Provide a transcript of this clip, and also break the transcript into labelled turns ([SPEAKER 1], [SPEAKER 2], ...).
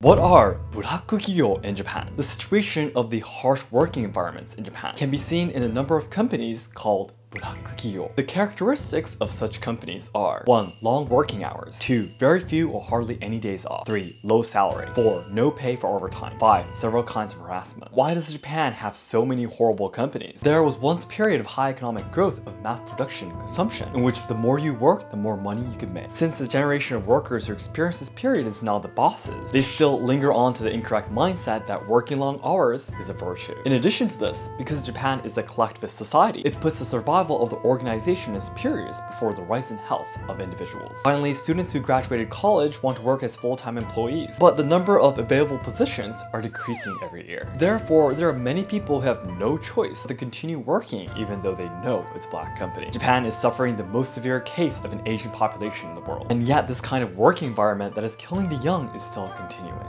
[SPEAKER 1] What are burakku kigyo in Japan? The situation of the harsh working environments in Japan can be seen in a number of companies called the characteristics of such companies are 1. Long working hours 2. Very few or hardly any days off 3. Low salary 4. No pay for overtime 5. Several kinds of harassment Why does Japan have so many horrible companies? There was once a period of high economic growth of mass production and consumption, in which the more you work, the more money you could make. Since the generation of workers who experienced this period is now the bosses, they still linger on to the incorrect mindset that working long hours is a virtue. In addition to this, because Japan is a collectivist society, it puts the survival of the organization is superiors before the rights and health of individuals. Finally, students who graduated college want to work as full-time employees, but the number of available positions are decreasing every year. Therefore, there are many people who have no choice but to continue working even though they know it's a black company. Japan is suffering the most severe case of an Asian population in the world, and yet this kind of working environment that is killing the young is still continuing.